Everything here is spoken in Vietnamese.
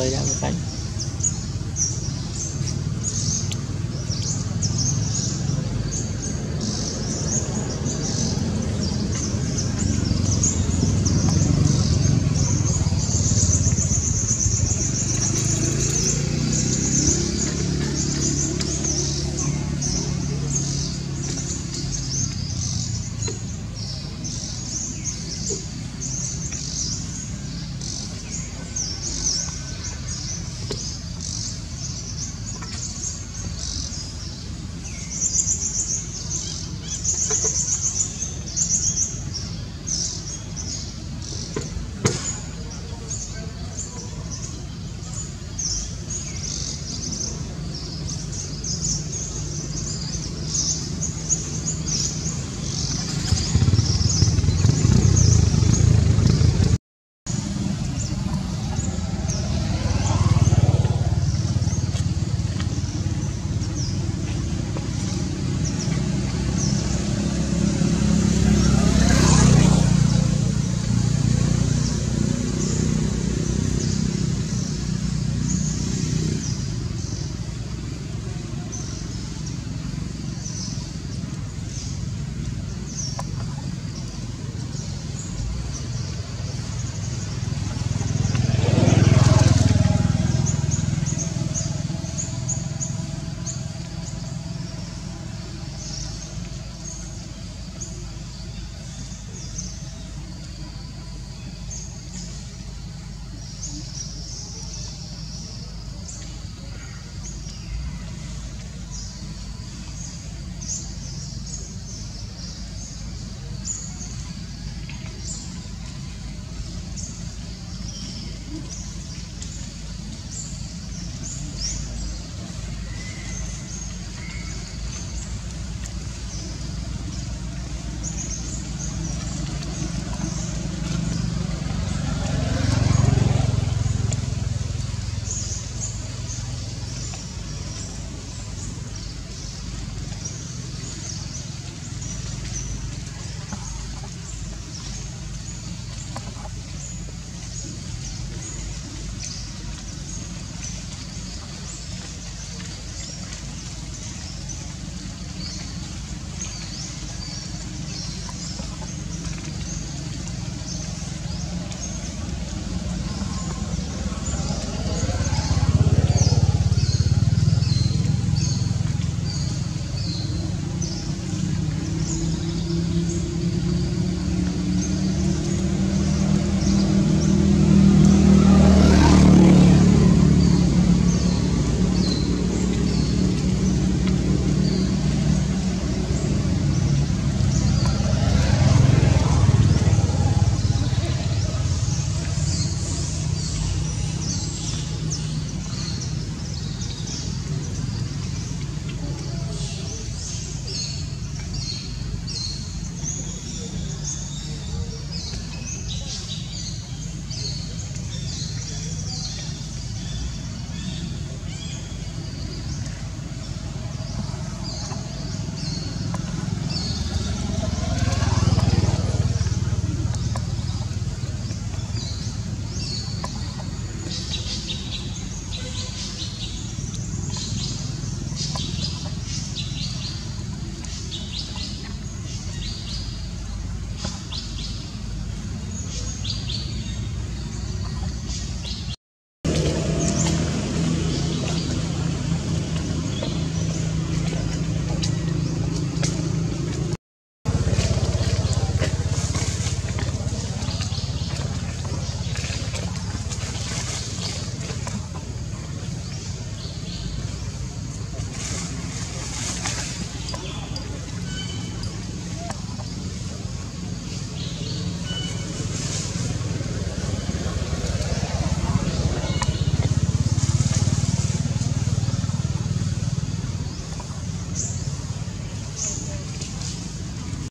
thoát rồi ra một cánh.